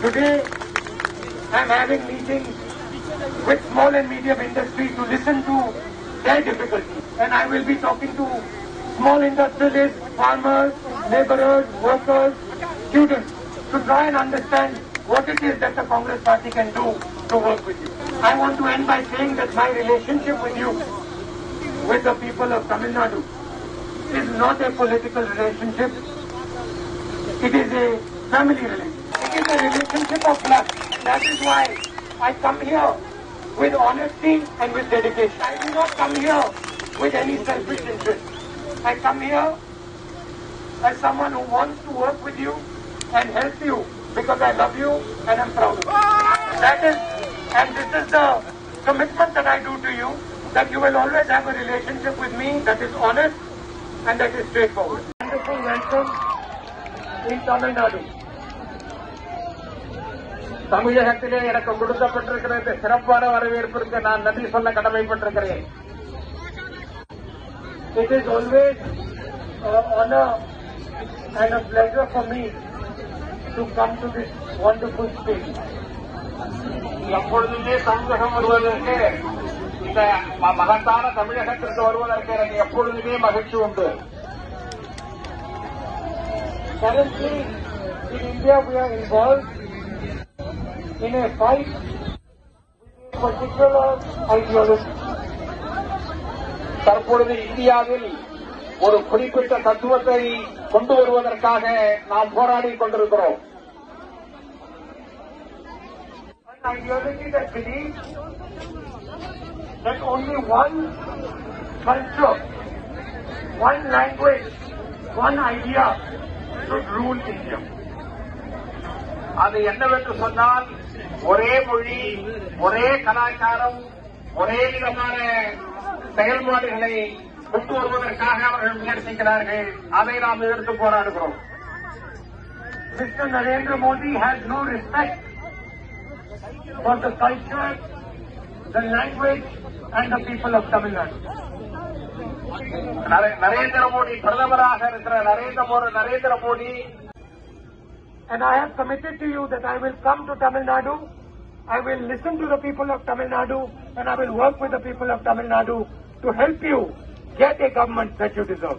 Today, I'm having meetings with small and medium industry to listen to their difficulties. And I will be talking to small industrialists, farmers, laborers, workers, students to try and understand what it is that the Congress party can do to work with you. I want to end by saying that my relationship with you, with the people of Tamil Nadu, is not a political relationship. It is a family relationship. A relationship of blood. That is why I come here with honesty and with dedication. I do not come here with any selfish interest. I come here as someone who wants to work with you and help you because I love you and I'm proud of you. That is, and this is the commitment that I do to you, that you will always have a relationship with me that is honest and that is straightforward. Wonderful welcome in Tamil Nadu. தமிழகத்திலே எனக்கு கொடுக்கப்பட்டிருக்கிற இந்த சிறப்பான வரவேற்பிற்கு நான் நன்றி சொல்ல கடமைப்பட்டிருக்கிறேன் It is always an honor and a pleasure for me to come to this wonderful. எப்பொழுதுமே தமிழகம் வருவதற்கு இந்த மகத்தான தமிழகத்திற்கு வருவதற்கு எனக்கு எப்பொழுதுமே மகிழ்ச்சி உண்டு Currently, in India, we are involved in a fight with a particular ideology. தற்பொழுது இந்தியாவில் ஒரு குறிப்பிட்ட தத்துவத்தை கொண்டு வருவதற்காக நாம் போராடிக் கொண்டிருக்கிறோம் An ideology that believes that only one culture, one language, one idea should rule India. அது என்னவென்று சொன்னால் ஒரே மொழி ஒரே கலாச்சாரம் ஒரே விதமான செயல்பாடுகளை கொண்டு வருவதற்காக அவர்கள் முயற்சிக்கிறார்கள் அதை நாம் எதிர்த்து போராடுகிறோம் Mr. Narendra Modi has no respect for the culture, the language, and the people of Tamil Nadu. நரே- Narendra Modi பிரதமராக இருக்கிற Narendra Modi Narendra Modi And I have committed to you that I will come to Tamil Nadu, I will listen to the people of Tamil Nadu, and I will work with the people of Tamil Nadu to help you get a government that you deserve.